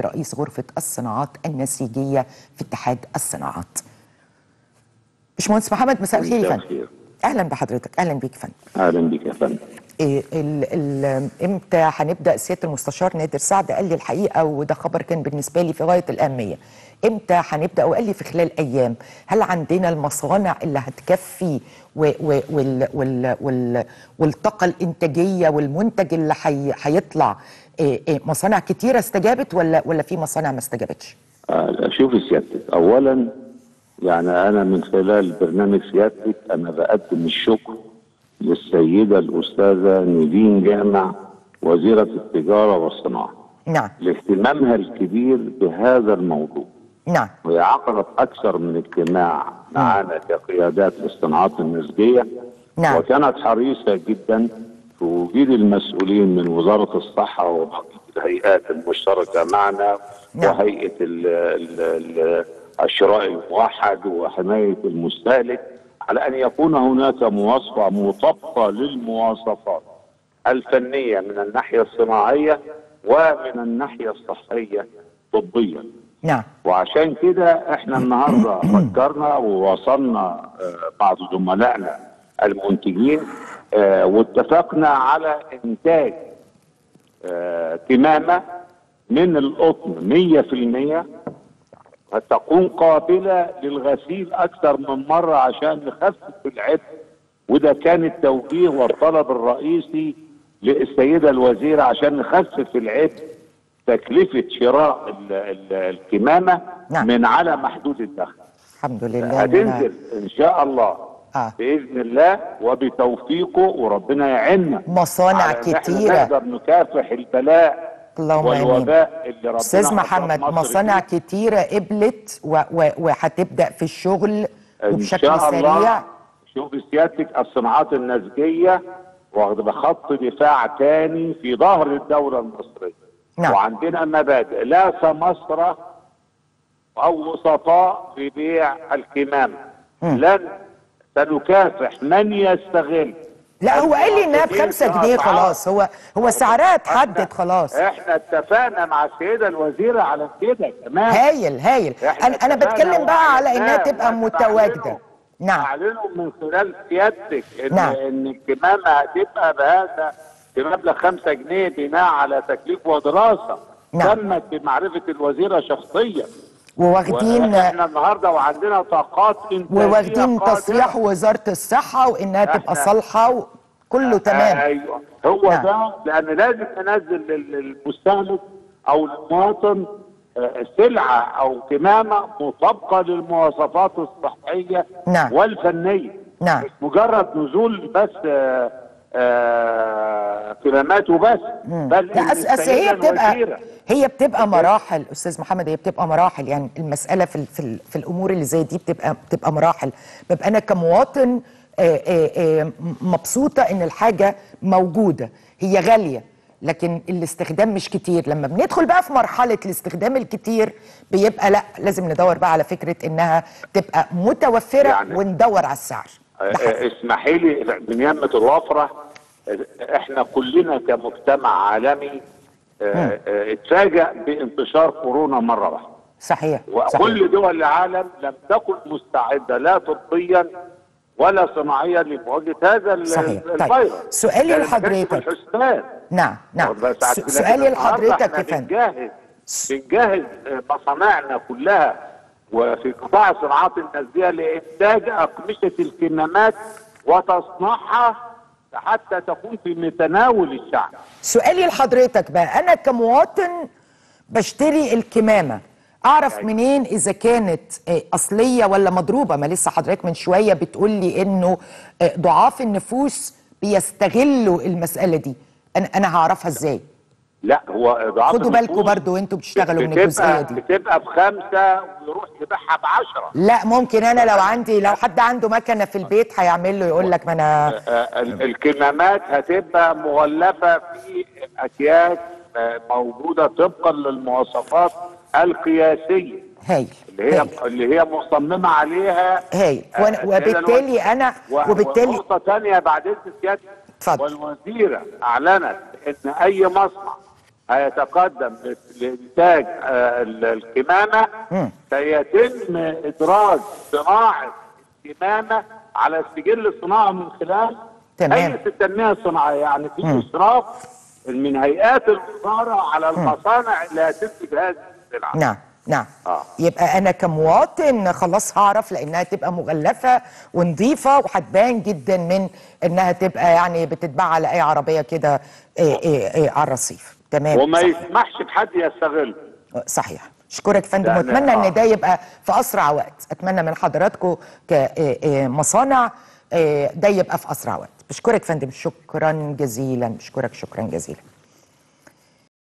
رئيس غرفة الصناعات النسيجية في اتحاد الصناعات. باشمهندس محمد مساء الخير يا فندم. أهلا بحضرتك. أهلا بيك فندم. أهلا بك يا فندم. ال ال إمتى هنبدأ سيادة المستشار نادر سعد؟ قال لي الحقيقة وده خبر كان بالنسبة لي في غاية الأهمية. إمتى هنبدأ؟ وقال لي في خلال أيام. هل عندنا المصانع اللي هتكفي وال وال وال والطاقة الإنتاجية والمنتج اللي هيطلع؟ إيه إيه مصانع كتيرة استجابت ولا ولا في مصانع ما استجابتش؟ آه، شوف سيادتك. اولا يعني أنا من خلال برنامج سيادتك أنا بقدم الشكر للسيدة الأستاذة نيفين جامع وزيرة التجارة والصناعة. نعم. لاهتمامها الكبير بهذا الموضوع. نعم. وهي عقدت أكثر من اجتماع معنا كقيادات للصناعات النسجيه نعم. وكانت حريصة جدا في وجود المسؤولين من وزارة الصحة وبقية الهيئات المشتركة معنا نعم. وهيئة ال ال ال الشراء الموحد وحماية المستهلك. على أن يكون هناك مواصفة مطابقه للمواصفات الفنية من الناحية الصناعية ومن الناحية الصحية طبيا. نعم. وعشان كده إحنا النهارده فكرنا ووصلنا آه، بعض زملائنا المنتجين آه، واتفقنا على إنتاج آه، كمامه من القطن 100% هتكون قابلة للغسيل أكثر من مرة عشان نخفف العبء وده كان التوجيه والطلب الرئيسي للسيدة الوزيرة عشان نخفف العبء تكلفة شراء ال- ال- الكمامة نعم. من على محدود الدخل الحمد لله هتنزل إن شاء الله آه. بإذن الله وبتوفيقه وربنا يعيننا مصانع إن كتيرة. نقدر نكافح البلاء اللهم آمين. والوباء اللي ربنا أستاذ محمد مصانع. كتيرة قبلت وهتبدأ في الشغل وبشكل شاء سريع. شوف سيادتك الصناعات النسجية واخده خط دفاع تاني في ظهر الدولة المصرية. نعم. وعندنا مبادئ. لا سمسرة أو وسطاء في بيع الكمامة. لن سنكافح من يستغل؟ لا هو قال لي إنها بخمسة في جنيه أسعار. خلاص. هو هو سعرها اتحدد خلاص. إحنا اتفقنا مع السيدة الوزيرة على كده كمان هايل هايل. أنا أنا بتكلم بقى على إنها تبقى متواجدة. نعم. بعلنه من خلال سيادتك ان نعم. إن الكمامه هتبقى بهذا بمبلغ 5 جنيه بناء على تكليف ودراسة نعم. تمت بمعرفة الوزيرة شخصيا. وواخدين إحنا النهارده وعندنا طاقات إنتاجية وواخدين. تصريح وزارة الصحة وإنها تبقى صالحة وكله تمام أيوه هو نعم. ده لأن لازم ننزل لل- للمستهلك أو المواطن آه، سلعة أو كمامة مطابقة للمواصفات الصحية نعم. والفنية نعم. مجرد نزول بس كمامات وبس بل لا هي بتبقى هي بتبقى مراحل أستاذ محمد هي بتبقى مراحل. يعني المسألة في في, في الأمور اللي زي دي بتبقى بتبقى مراحل. ببقى أنا كمواطن آه، آه، آه، مبسوطة إن الحاجة موجودة هي غالية لكن الاستخدام مش كتير. لما بندخل بقى في مرحلة الاستخدام الكتير بيبقى لا لازم ندور بقى على فكرة إنها تبقى متوفرة يعني- وندور على السعر. اسمحي لي من يمة الوفرة آه، إحنا كلنا كمجتمع عالمي آه، آه، اتفاجأ بانتشار كورونا مرة واحدة. صحيح صحيح. وكل دول العالم لم تكن مستعدة لا طبيا ولا صناعيا لمواجهة هذا ال- صحيح. طيب، سؤالي لحضرتك. نعم نعم. سؤالي لحضرتك يا فندم بنجهز بنجهز آه، مصانعنا كلها. وفي قطاع الصناعات النسجيه لإنتاج أقمشة الكمامات وتصنيعها حتى تكون في متناول الشعب. سؤالي لحضرتك بقى أنا كمواطن بشتري الكمامة أعرف منين إذا كانت آه، أصلية ولا مضروبة؟ ما لسه حضرتك من شوية بتقول لي إنه آه، ضعاف النفوس بيستغلوا المسألة دي. أنا أنا هعرفها إزاي؟ لا هو إضعاف خدوا بالكم برضو وانتوا بتشتغلوا من الجزئية دي بتبقى بخمسة ويروح يبيعها بعشرة. لا ممكن أنا لو عندي لو حد عنده مكنة في البيت هيعمل له يقول لك ما أنا آه، ال- الكمامات هتبقى مغلفة في أكياس آه، موجودة طبقا للمواصفات القياسية. هايل اللي هي هايل اللي هي مصممة عليها هايل آه، وأنا- وبالتالي أنا وبالتالي ونقطة ثانية بعد اذن سيادتك اتفضل. والوزيرة أعلنت إن أي مصنع هيتقدم لإنتاج آه، ال- الكمامة. سيتم إدراج صناعة الكمامه على السجل الصناعي من خلال تمام. هيئه التنميه الصناعيه يعني في إشراف من هيئات الوزارة على المصانع اللي هتنتج هذه السلعة. نعم نعم. آه. يبقى أنا كمواطن خلاص هعرف لأنها تبقى مغلفة ونظيفة وهتبان جدا من إنها تبقى يعني بتتباع على أي عربية كده إيه إيه على الرصيف. تمام وما صح. يسمحش بحد يستغل. صحيح. اشكرك يا فندم. وأتمنى. إن ده يبقى في أسرع وقت. أتمنى من حضراتكم كمصانع ده يبقى في أسرع وقت. بشكرك فندم. شكرا جزيلا. بشكرك شكرا جزيلا.